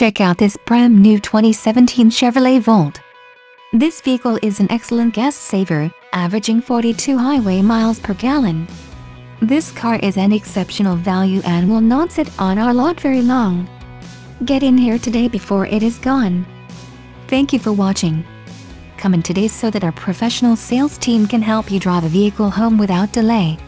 Check out this brand new 2017 Chevrolet Volt. This vehicle is an excellent gas saver, averaging 42 highway miles per gallon. This car is an exceptional value and will not sit on our lot very long. Get in here today before it is gone. Thank you for watching. Come in today so that our professional sales team can help you drive a vehicle home without delay.